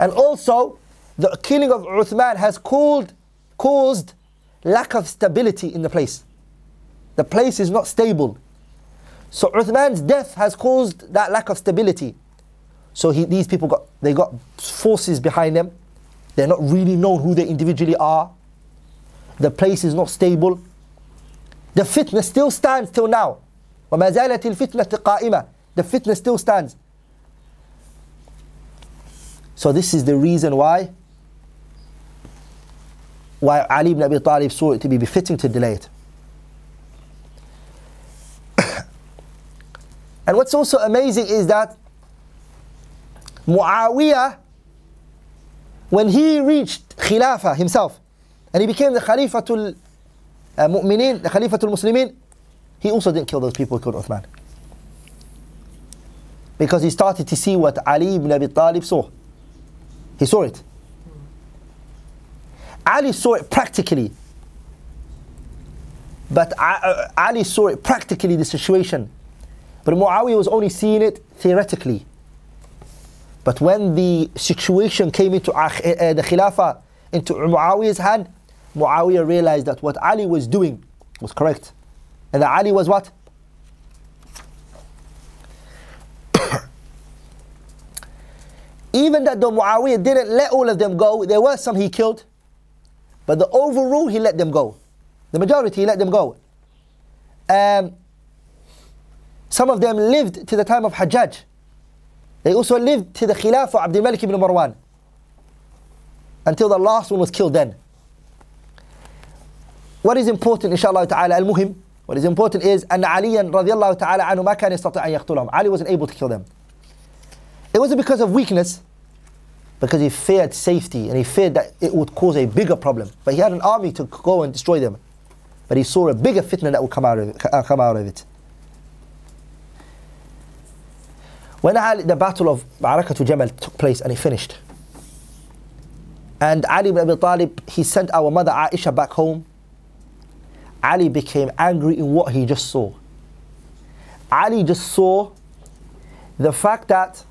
And also, the killing of Uthman has called, caused lack of stability in the place. The place is not stable. So Uthman's death has caused that lack of stability. So he, these people got they got forces behind them. They're not really known who they individually are. The place is not stable. The fitna still stands till now. وما زالت الفتنة قائمة. The fitna still stands. So this is the reason why why Ali ibn Abi Talib saw it to be befitting to delay it. and what's also amazing is that Muawiyah, when he reached Khilafah himself, and he became the Khalifatul uh, Mu'minin, the Khalifatul Muslimin, he also didn't kill those people who killed Uthman. Because he started to see what Ali ibn Abi Talib saw. He saw it. Ali saw it practically. But uh, Ali saw it practically, the situation. But Muawiyah was only seeing it theoretically. But when the situation came into uh, the Khilafah, into Muawiyah's hand, Muawiyah realized that what Ali was doing was correct. And that Ali was what? Even that the Muawiyah didn't let all of them go, there were some he killed. But the overall, he let them go. The majority, he let them go. Um, some of them lived to the time of Hajjaj. They also lived to the Khilafah of Abdul Malik ibn Marwan. Until the last one was killed then. What is important, inshallah ta'ala, al-muhim, what is important is أن عليا رضي الله تعالى عنه ما كان يستطيع أن يقتلهم. Ali wasn't able to kill them. It wasn't because of weakness, because he feared safety and he feared that it would cause a bigger problem. But he had an army to go and destroy them. But he saw a bigger fitna that would come out of it. uh, Come out of it. When Ali, the battle of Ma'arakatul Jamal took place and it finished, and Ali ibn Abi Talib, he sent our mother Aisha back home. Ali became angry in what he just saw. Ali just saw the fact that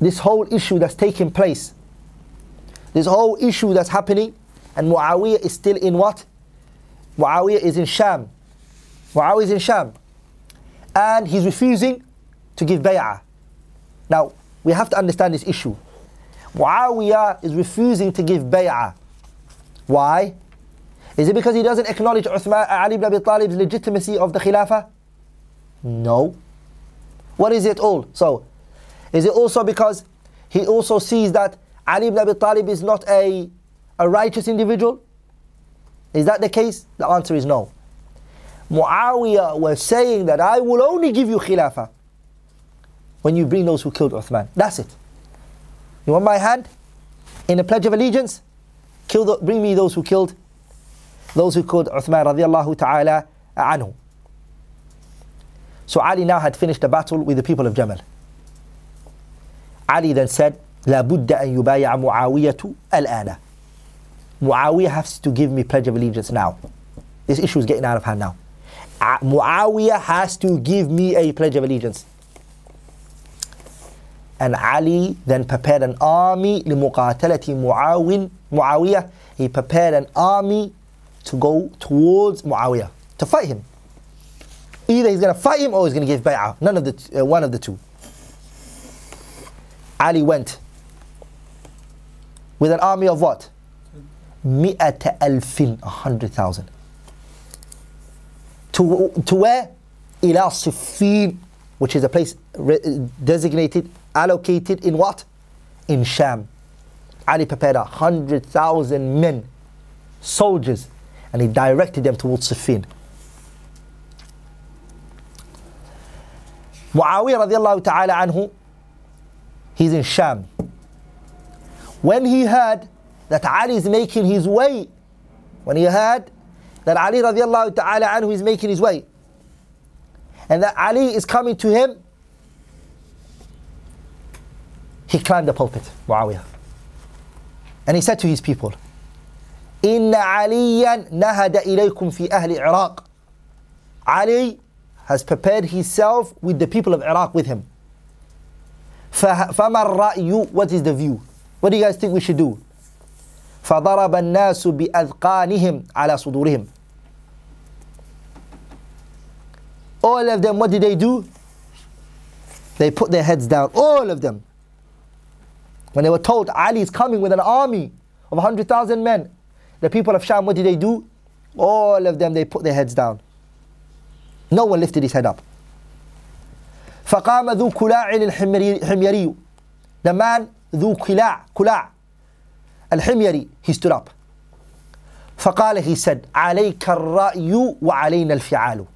this whole issue that's taking place, this whole issue that's happening, and Muawiyah is still in what? Muawiyah is in Sham. Muawiyah is in Sham. And he's refusing to give bay'ah. Now, we have to understand this issue. Muawiyah is refusing to give bay'ah. Why? Is it because he doesn't acknowledge Uthman, uh, Ali ibn Abi Talib's legitimacy of the Khilafah? No. What is it all? So, is it also because he also sees that Ali ibn Abi Talib is not a, a righteous individual? Is that the case? The answer is no. Muawiyah was saying that I will only give you Khilafah when you bring those who killed Uthman. That's it. You want my hand in a pledge of allegiance? Kill the, bring me those who killed those who killed Uthman radiallahu ta'ala anhu. So Ali now had finished the battle with the people of Jamal. Ali then said, لا بد أن يبايع معاوية الآن. Muawiyah has to give me pledge of allegiance now. This issue is getting out of hand now. Uh, Muawiyah has to give me a pledge of allegiance. And Ali then prepared an army لمقاتلة معاون Muawiyah. He prepared an army to go towards Muawiyah to fight him. Either he's going to fight him or he's going to give bay'ah. None of the uh, one of the two. Ali went with an army of what? مئة alfin, a hundred thousand. To, to where? Ila صفين, which is a place designated, allocated in what? In Sham. Ali prepared a hundred thousand men, soldiers, and he directed them towards Siffin. Muawiyah radiallahu ta'ala anhu he's in Sham. When he heard that Ali is making his way, when he heard that Ali radiallahu ta'ala anhu is making his way, and that Ali is coming to him, he climbed the pulpit, Muawiyah. And he said to his people, إن عليا نهد إليكم في أهل العراق Ali has prepared himself with the people of Iraq with him. فَمَا الرَّأْيُ What is the view? What do you guys think we should do? فضرب الناس بأذقانهم على صدورهم All of them, what did they do? They put their heads down, all of them. When they were told Ali is coming with an army of 100,000 men, the people of Sham, what did they do? All of them, they put their heads down. No one lifted his head up. فقام ذو كلاع الحميري The man ذو كلاع كلاع الحميري he stood up. فقال he said عليك الرأي وعلينا الفعال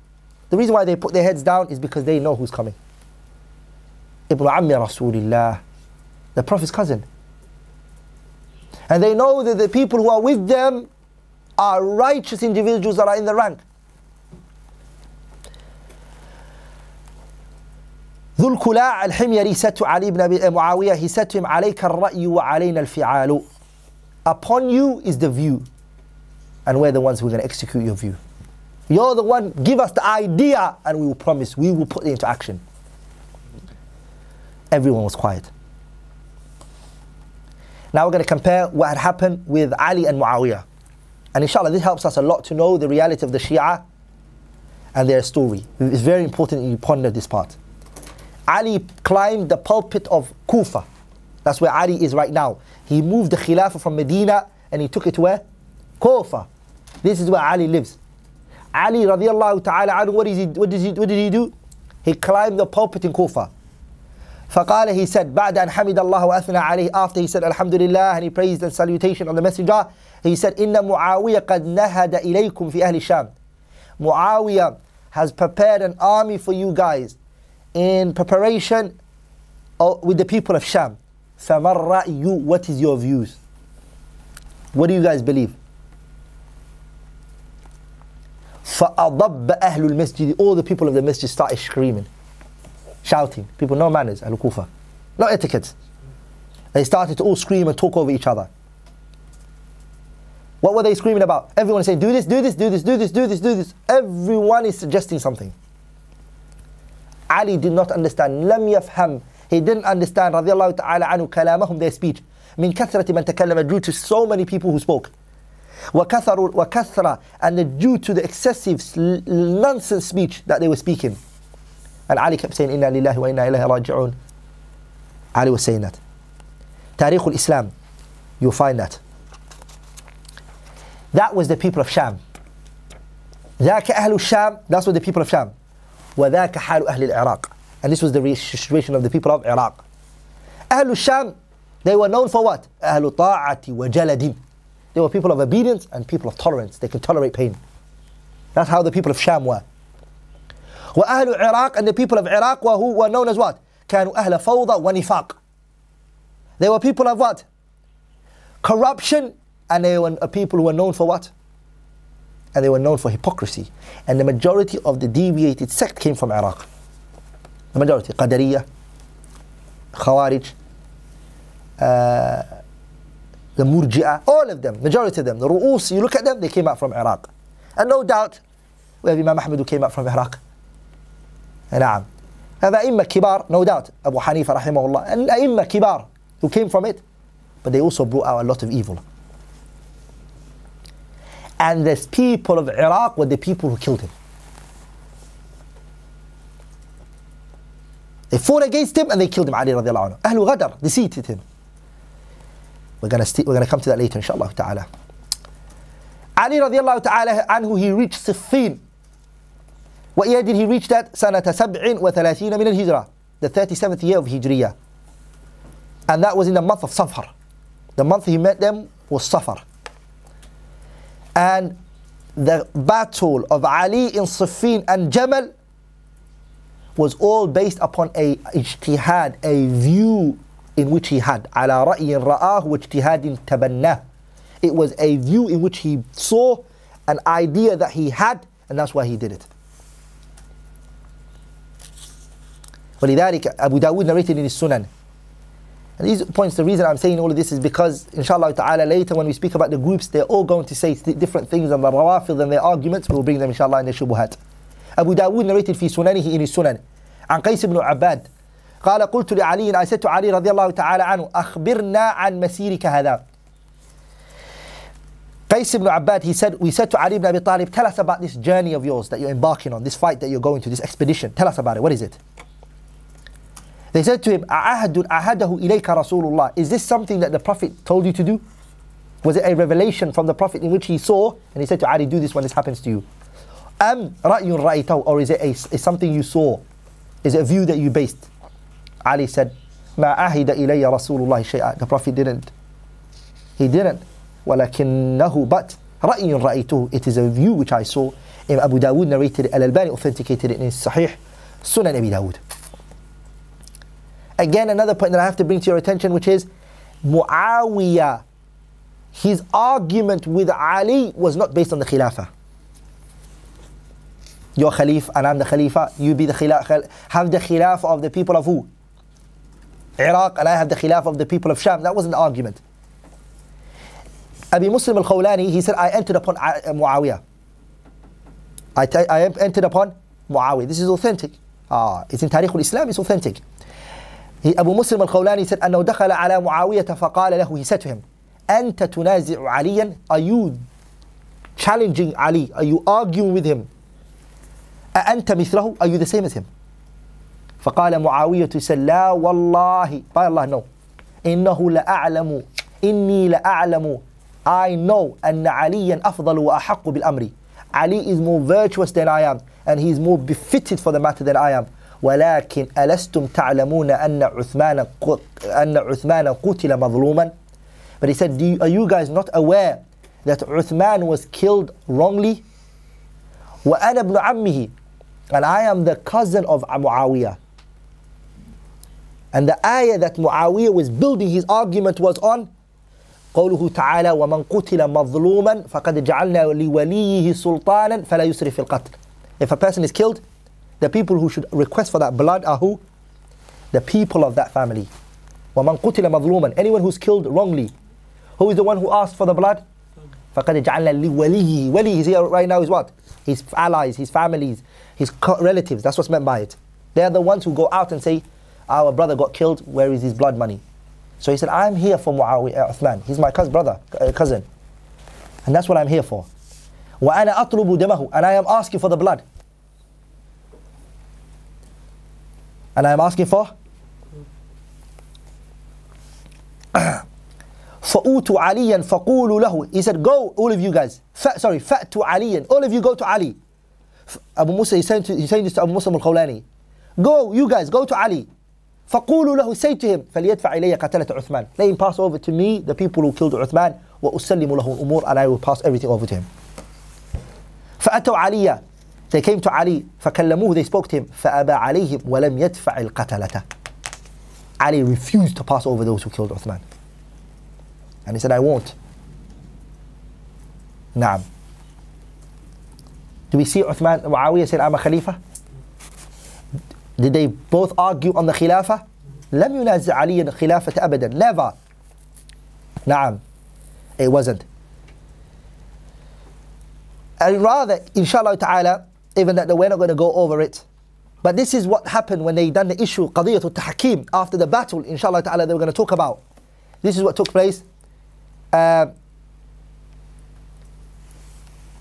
The reason why they put their heads down is because they know who's coming. Ibn Ammi Rasulillah, the Prophet's cousin. And they know that the people who are with them are righteous individuals that are in the rank. Dhul Kula al-Himyari said to Ali ibn Abi Muawiyah, he said to him, al-ra'yu wa al-fi'alu. Upon you is the view. And we're the ones who are going to execute your view. You're the one, give us the idea and we will promise, we will put it into action. Everyone was quiet. Now we're going to compare what had happened with Ali and Muawiyah. And inshallah, this helps us a lot to know the reality of the Shia and their story. It's very important you ponder this part. Ali climbed the pulpit of Kufa. That's where Ali is right now. He moved the Khilafah from Medina and he took it to where? Kufa. This is where Ali lives. Ali radiallahu ta'ala anhu, what, is he, what, he, what did he do? He climbed the pulpit in Kufa. فقال he said بعد أن حمد الله وأثنى عليه after he said الحمد لله and he praised and salutation on the messenger he said إن معاوية قد نهد إليكم في أهل الشام Muawiyah has prepared an army for you guys in preparation with the people of Sham فما الرأي what is your views what do you guys believe فأضب أهل المسجد all the people of the masjid started screaming shouting. People, no manners, Al Kufa. No etiquette. They started to all scream and talk over each other. What were they screaming about? Everyone is saying, do this, do this, do this, do this, do this, do this. Everyone is suggesting something. Ali did not understand. لم يفهم. He didn't understand رضي الله تعالى عنه كلامهم their speech. من كثرة من تكلم due to so many people who spoke. وكثر وكثر and due to the excessive nonsense speech that they were speaking. And Ali kept saying, Inna lillahi wa inna ilayhi raji'un. Ali was saying that. Tariq al-Islam, you'll find that. That was the people of Sham. ذاك أهل الشام, that's what the people of Sham. وذاك حال أهل العراق. And this was the situation of the people of Iraq. أهل الشام, they were known for what? أهل طاعة وجلد. They were people of obedience and people of tolerance. They could tolerate pain. That's how the people of Sham were. وأهل العراق and the people of Iraq were, who were known as what? كانوا أهل فوضى ونفاق. They were people of what? Corruption and they were people who were known for what? And they were known for hypocrisy. And the majority of the deviated sect came from Iraq. The majority. Qadariyah, Khawarij, uh, the Murji'ah, all of them, majority of them, the Ru'us, you look at them, they came out from Iraq. And no doubt, we have Imam Ahmed who came out from Iraq. نعم هذا أئمة كبار no doubt Abu Hanifa رحمه الله and أئمة كبار who came from it but they also brought out a lot of evil and the people of Iraq were the people who killed him they fought against him and they killed him Ali رضي الله عنه أهل غدر defeated him we're going to we're going to come to that later inshallah ta'ala Ali رضي الله تعالى عنه he reached Siffin What year did he reach that? سنة سبع وثلاثين من الهجرة. The 37th year of Hijriya. And that was in the month of Safar. The month he met them was Safar. And the battle of Ali in Siffin and Jamal was all based upon a ijtihad, a view in which he had. على رأي رآه واجتهاد تبناه. It was a view in which he saw an idea that he had, and that's why he did it. ولذلك Abu Dawood narrated in his Sunan. and these points, the reason I'm saying all of this is because, inshallah ta'ala, later when we speak about the groups, they're all going to say different things on the rawafid and their arguments. We'll bring them, inshallah, in the shubuhat. Abu Dawood narrated fi سننه in his sunan. عن قيس بن Abad, قال قلت لعلي I said to Ali رضي الله تعالى عنه أخبرنا عن مسيرك هذا Qais ibn Abbad, he said, we said to Ali ibn Abi Talib, tell us about this journey of yours that you're embarking on, this fight that you're going to, this expedition. Tell us about it. What is it? They said to him, أَعَهَدٌ أَعَهَدَهُ إِلَيْكَ رَسُولُ اللَّهِ Is this something that the Prophet told you to do? Was it a revelation from the Prophet in which he saw, and he said to Ali, do this when this happens to you? أَمْ رَأْيٌ رَأَيْتَهُ Or is it a, is something you saw? Is it a view that you based? Ali said, مَا أَهِدَ إِلَيَّ رَسُولُ اللَّهِ شَيْئًا The Prophet didn't. He didn't. ولكنه but رأي رأيته it is a view which I saw Imam Abu Dawood narrated it Al-Albani authenticated it in his Sahih Sunan Abi Dawood again another point that I have to bring to your attention which is Muawiyah his argument with Ali was not based on the Khilafah you're Khalif and I'm the Khalifa you be the Khilaf have the Khilafah of the people of who Iraq and I have the Khilafah of the people of Sham that wasn't the argument Abi Muslim al-Khawlani, he said, I entered upon uh, Muawiyah. I, I entered upon Muawiyah. This is authentic. Ah, it's in Tarikh al-Islam, it's authentic. He, Abu Muslim al-Khawlani said, أنه دخل على معاوية فقال له, he said to him, أنت تنازع عليا? Are you challenging Ali? Are you arguing with him? أأنت مثله? Are you the same as him? فقال معاوية said, لا والله, by Allah, no. إنه لأعلم إني لأعلم I know أن عليا أفضل وأحق بالأمر Ali is more virtuous than I am and he is more befitted for the matter than I am ولكن ألستم تعلمون أن عثمان أن عثمان قتل مظلوما But he said, you, are you guys not aware that Uthman was killed wrongly? وأنا ابن عمه and I am the cousin of Muawiyah. And the ayah that Muawiyah was building his argument was on قوله تعالى ومن قتل مظلوما فقد جعلنا لوليه سلطانا فلا يسرف في القتل If a person is killed, the people who should request for that blood are who? The people of that family. ومن قتل مظلوما Anyone who's killed wrongly. Who is the one who asked for the blood? فقد جعلنا لوليه Wali is here right now is what? His allies, his families, his relatives. That's what's meant by it. They are the ones who go out and say, our brother got killed, where is his blood money? So he said, I'm here for Muawiyah, Uthman. He's my cousin, brother, uh, cousin. And that's what I'm here for. وَأَنَا أَطْلُبُ دَمَهُ And I am asking for the blood. And I am asking for? فَأُوتُ عَلِيًّا فَقُولُوا لَهُ He said, go, all of you guys. Fa- sorry, فَأْتُ عَلِيًّا All of you go to Ali. Abu Musa, he's saying, to, he's saying this to Abu Musa al-Khawlani. Go, you guys, go to Ali. فقولوا له say to him فليدفع إلي قتلة عثمان let him pass over to me the people who killed Uthman وأسلم له الأمور and I will pass everything over to him فأتوا عليا they came to Ali فكلموه they spoke to him فأبى عليهم ولم يدفع القتلة Ali refused to pass over those who killed Uthman and he said I won't نعم do we see Uthman Muawiyah said I'm a Khalifa Did they both argue on the Khilafah? لم ينازع علي الخلافة أبدا never نعم it wasn't and rather inshallah ta'ala even that we're not going to go over it but this is what happened when they done the issue قضية التحكيم after the battle inshallah ta'ala they were going to talk about this is what took place uh,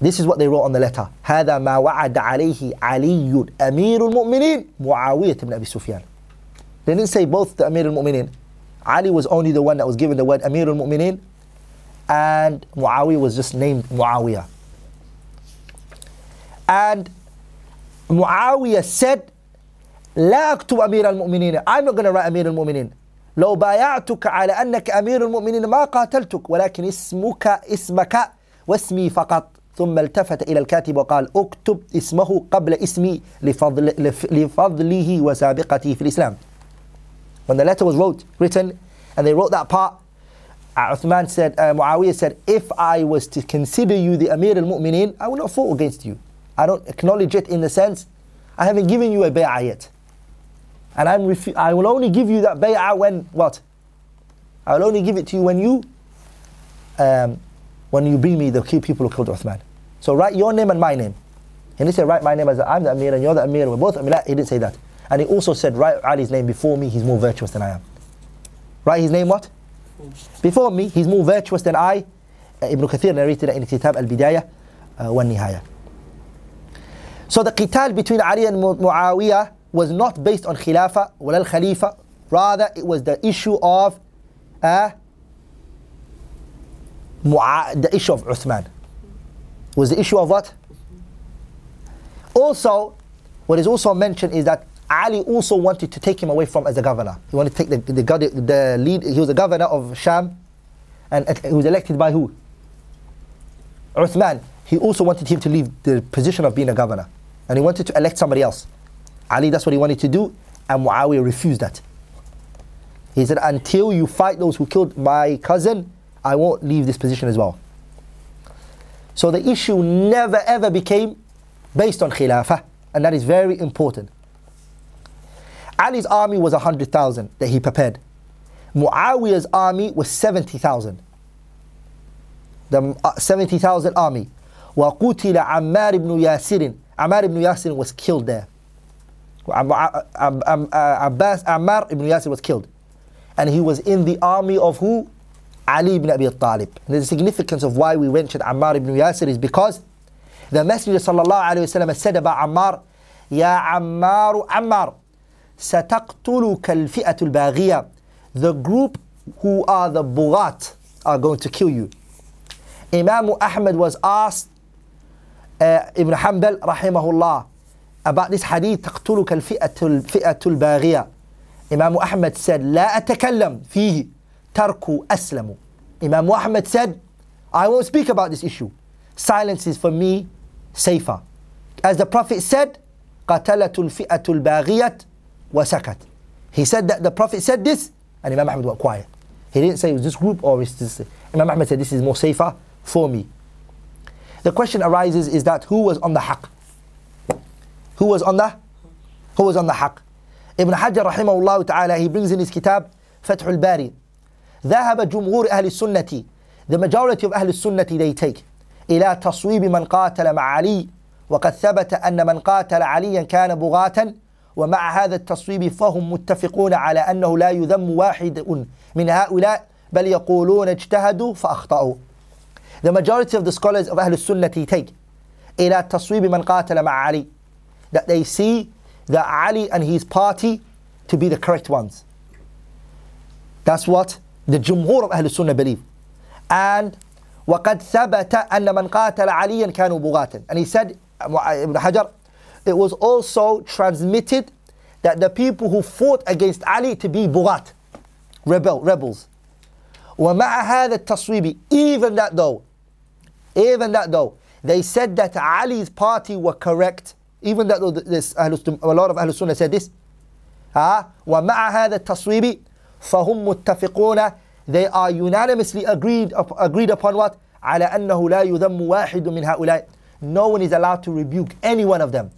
This is what they wrote on the letter. هذا ما وعد عليه علي أمير المؤمنين معاوية بن أبي سفيان. They didn't say both the Amir al-Mu'minin. Ali was only the one that was given the word Amir al-Mu'minin and Muawiyah was just named Muawiyah. And Muawiyah said, لا أكتب أمير المؤمنين. I'm not going to write أمير المؤمنين. لو بايعتك على أنك أمير المؤمنين ما قاتلتك ولكن اسمك اسمك واسمي فقط ثم التفت إلى الكاتب وقال اكتب اسمه قبل اسمي لفضل لفضله وسابقته في الإسلام. When the letter was wrote, written, and they wrote that part, Uthman said, uh, Muawiyah said, if I was to consider you the Amir al-Mu'mineen, I would not fought against you. I don't acknowledge it in the sense, I haven't given you a bay'ah yet. And I'm I will only give you that bay'ah when, what? I will only give it to you when you, um, when you bring me the key people who killed Uthman. So write your name and my name. And he say, write my name as I'm the Amir and you're the Amir, we're both Amir. He didn't say that. And he also said, write Ali's name before me, he's more virtuous than I am. Write his name what? Before me, he's more virtuous than I. Uh, Ibn Kathir narrated in Kitab al-Bidayah uh, wa Nihaya. So the qital between Ali and Muawiyah was not based on Khilafah, wal al Khalifa. Rather, it was the issue of uh, the issue of Uthman. Was the issue of what? Also, what is also mentioned is that Ali also wanted to take him away from as a governor. He wanted to take the, the, the lead, he was a governor of Sham, and he was elected by who? Uthman. He also wanted him to leave the position of being a governor, and he wanted to elect somebody else. Ali, that's what he wanted to do, and Muawiyah refused that. He said, until you fight those who killed my cousin, I won't leave this position as well. So the issue never ever became based on Khilafah, and that is very important. Ali's army was 100,000 that he prepared. Muawiyah's army was 70,000. The uh, 70,000 army. وَقُتِلَ عَمَّارِ بْنُ Yasirin. Ammar ibn Yasir was killed there. Abbas, Ammar ibn Yasir was killed. And he was in the army of who? Ali ibn Abi Talib. And the significance of why we mentioned Ammar ibn Yasir is because the Messenger وسلم, said about Ammar, Ya Ammar, Ammar, sataqtuluka al-fi'atul baghiyah. The group who are the bughat are going to kill you. Imam Ahmed was asked uh, Ibn Hanbal rahimahullah, about this hadith, تقتلك الفئة الفئة الباغية. Imam Ahmad said, لا أتكلم فيه ترك أسلم. Imam Ahmad said, I won't speak about this issue. Silence is for me safer. As the Prophet said, قتلت الفئة الباغية وسكت. He said that the Prophet said this, and Imam Ahmad went quiet. He didn't say it was this group or it's this. Imam Ahmad said this is more safer for me. The question arises is that who was on the haqq? Who was on the? Who was on the haqq? Ibn Hajar الله تعالى he brings in his kitab فتح الباري ذهب جمهور أهل السنة the majority of أهل السنة they take إلى تصويب من قاتل مع علي وقد ثبت أن من قاتل عليا كان بغاة ومع هذا التصويب فهم متفقون على أنه لا يذم واحد من هؤلاء بل يقولون اجتهدوا فأخطأوا The majority of the scholars of أهل السنة take إلى تصويب من قاتل مع علي that they see that Ali and his party to be the correct ones. That's what the Jumhur of Ahl Sunnah believe. And وقد ثبت أن من قاتل عليا كانوا بغاة. And he said, Ibn Hajar, it was also transmitted that the people who fought against Ali to be bughat, rebel, rebels. ومع هذا التصويب, even that though, even that though, they said that Ali's party were correct, even that though this, Ahlul- a lot of Ahlul Sunnah said this, ها ومع هذا التصويب فهم متفقون they are unanimously agreed up, agreed upon what على أنه لا يذم واحد من هؤلاء no one is allowed to rebuke any one of them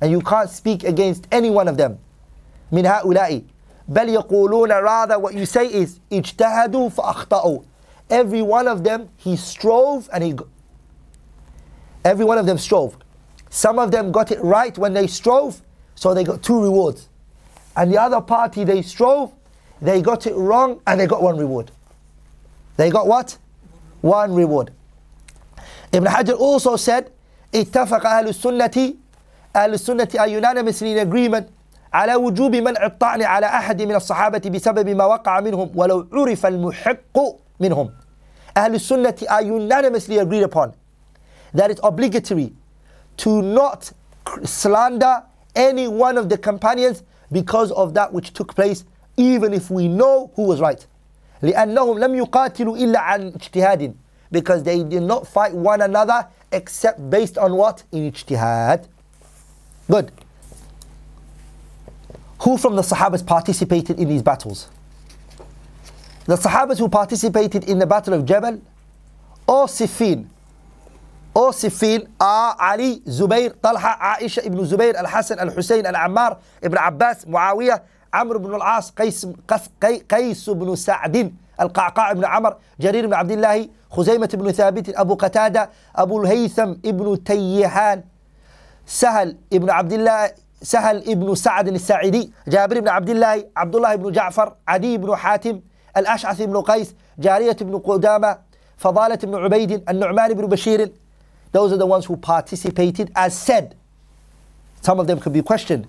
and you can't speak against any one of them من هؤلاء بل يقولون rather what you say is اجتهدوا فأخطأوا every one of them he strove and he every one of them strove some of them got it right when they strove so they got two rewards and the other party they strove, they got it wrong and they got one reward. They got what? One reward. Ibn Hajar also said, اتفق أهل السنة أهل السنة are unanimously in agreement على وجوب منع الطعن على أحد من الصحابة بسبب ما وقع منهم ولو عرف المحق منهم أهل السنة are unanimously agreed upon that it's obligatory to not slander any one of the companions because of that which took place even if we know who was right لأنهم لم يقاتلوا إلا عن اجتهاد because they did not fight one another except based on what? In ijtihad. Good. Who from the Sahabas participated in these battles? The Sahabas who participated in the Battle of Jabal or Siffin or Siffin are Ali, Zubair, Talha, Aisha ibn Zubair, Al-Hassan, Al-Hussein, Al-Ammar, Ibn Abbas, Muawiyah, al-As, Qais, Qas- Qay- Qais ibn Sa'din, Al-Qa'qa' ibn Amr, Jarir ibn Abdullah, Khuzaymah ibn Thabit, Abu Qatada, Abu al-Haytham ibn Tayyihan. سهل ابن عبد الله سهل ابن سعد الساعدي جابر بن عبد الله عبد الله بن جعفر عدي بن حاتم الأشعث بن قيس جارية بن قدامة فضالة بن عبيد النعمان بن بشير Those are the ones who participated as said. Some of them could be questioned.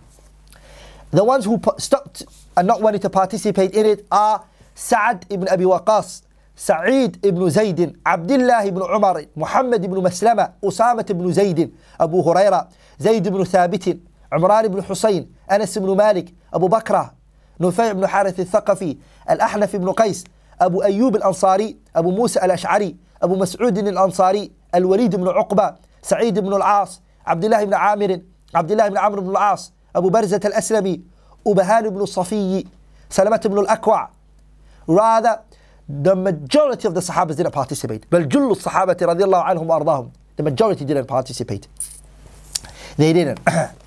The ones who stopped and not wanted to participate in it are Sa'ad ibn Abi Waqas, Sa'id ibn Zayd, Abdullah ibn Umar, Muhammad ibn Maslama, Usama ibn Zayd, Abu Huraira, Zayd ibn Thabit, عمران بن حسين أنس بن مالك أبو بكرة نفيع بن حارث الثقفي الأحنف بن قيس أبو أيوب الأنصاري أبو موسى الأشعري أبو مسعود الأنصاري الوليد بن عقبة سعيد بن العاص عبد الله بن عامر عبد الله بن عمرو بن العاص أبو برزة الأسلمي أبهان بن الصفي سلمة بن الأكوع. Rather the majority of the Sahabas didn't participate. بل جل الصحابة رضي الله عنهم وأرضاهم. The majority didn't participate. They didn't.